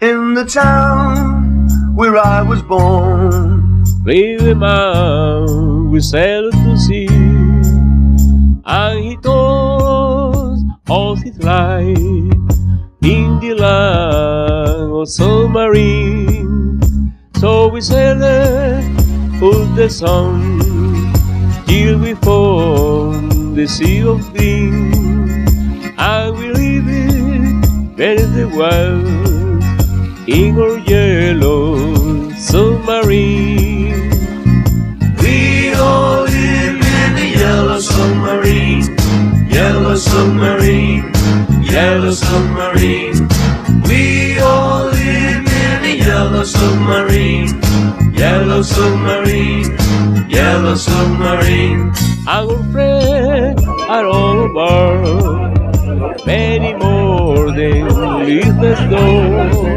in the town where I was born. Brave man we sailed to sea, and he told all his life in the land of submarine. So we sailed for the sun till we found the sea of green, and we lived where the world in our yellow submarine. We all live in the yellow submarine, yellow submarine, yellow submarine. We all live in the yellow submarine, yellow submarine, yellow submarine. Our friends are all over, many more than leave the door.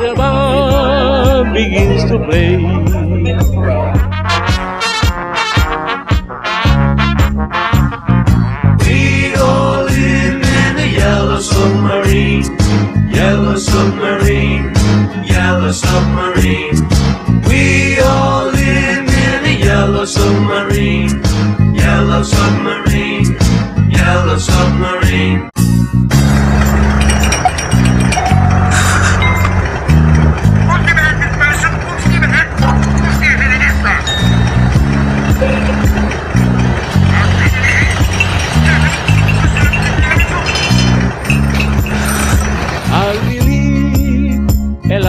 The band begins to play. We all live in the yellow submarine, yellow submarine, yellow submarine. We all live in the yellow submarine, yellow submarine,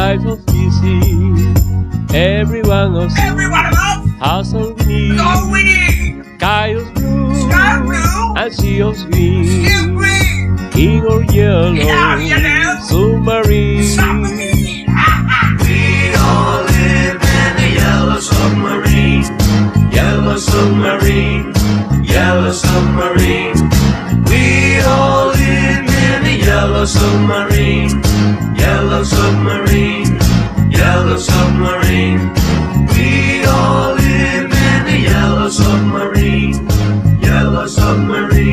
life of easy. Everyone of Everyone of us, has all we need. all Sky of blue Sky blue, and sea of green. still green, In our yellow Yeah, yellow. submarine. submarine. We all live in the yellow submarine, yellow submarine, yellow submarine. We all live in the yellow submarine, yellow submarine, yellow submarine. We all live in submarine, yellow submarine, yellow submarine.